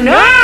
no!